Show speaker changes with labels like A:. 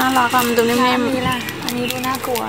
A: น่ารักอะมันดูนิ่ม
B: อันนี้ล่ะอันนี้ดูน่ากลัว